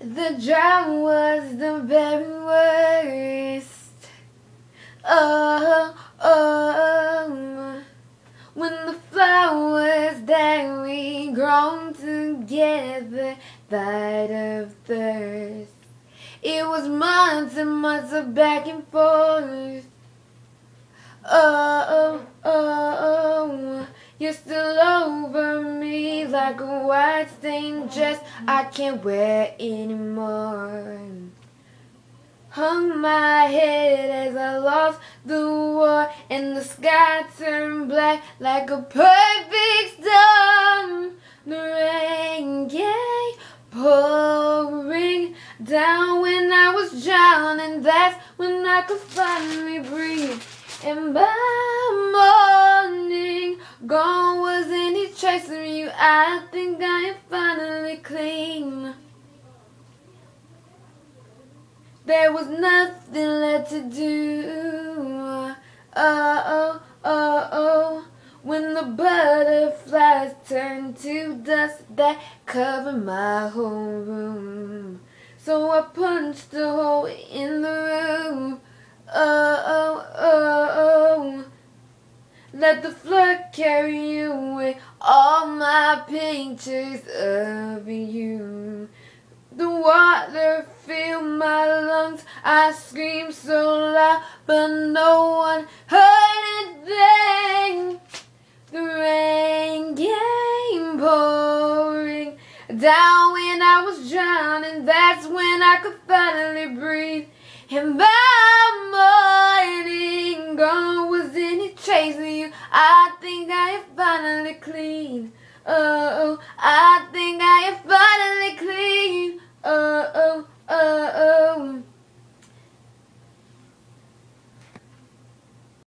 The drought was the very worst. Oh, oh, when the flowers that we grown together died of thirst. It was months and months of back and forth. Oh, oh, oh, you're still me like a white stained dress I can't wear anymore. Hung my head as I lost the war, and the sky turned black like a perfect storm. The rain came pouring down when I was drowning. That's when I could finally breathe. And by morning, gone was any trace of you. I think I am finally clean. There was nothing left to do. Oh, oh, oh, oh. When the butterflies turned to dust that covered my whole room. So I punched a hole in the roof. Oh, oh, oh, oh. Let the flood carry you away all my pictures of you. The water filled my lungs. I screamed so loud, but no one heard a thing. The rain came pouring down when I was drowning. That's when I could finally breathe. And by I think I am finally clean. Oh, oh, I think I am finally